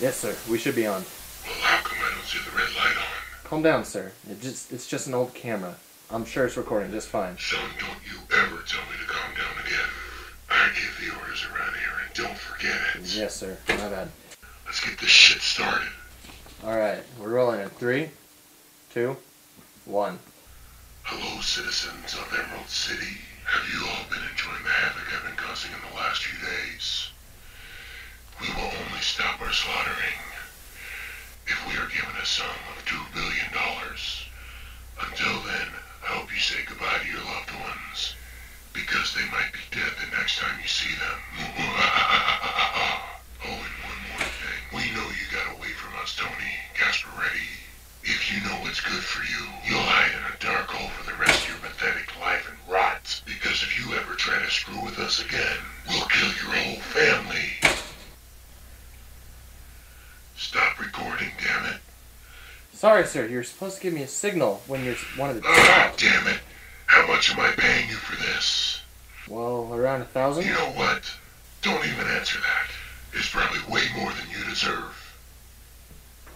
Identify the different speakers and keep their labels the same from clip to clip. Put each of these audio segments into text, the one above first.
Speaker 1: should be on.
Speaker 2: Well, how come I don't see the red light on?
Speaker 1: Calm down, sir. It just it's just an old camera. I'm sure it's recording just fine.
Speaker 2: Son, don't you ever tell me to calm down again. I give the orders around here, and don't forget it.
Speaker 1: Yes, sir. My bad.
Speaker 2: Let's get this shit started.
Speaker 1: All right, we're rolling in three, two, one.
Speaker 2: Hello, citizens of Emerald City. Have you all been slaughtering if we are given a sum of two billion dollars. Until then, I hope you say goodbye to your loved ones, because they might be dead the next time you see them. oh, and one more thing. We know you got away from us, Tony Gasparetti. If you know what's good for you, you'll hide in a dark hole for the rest of your pathetic life and rot. Because if you ever try to screw with us again, we'll kill your recording, damn it.
Speaker 1: Sorry, sir. You're supposed to give me a signal when you wanted to
Speaker 2: Ah,
Speaker 1: stop.
Speaker 2: damn it. How much am I paying you for this?
Speaker 1: Well, around a thousand.
Speaker 2: You know what? Don't even answer that. It's probably way more than you deserve.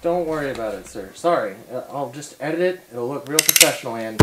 Speaker 1: Don't worry about it, sir. Sorry. Uh, I'll just edit it. It'll look real professional and.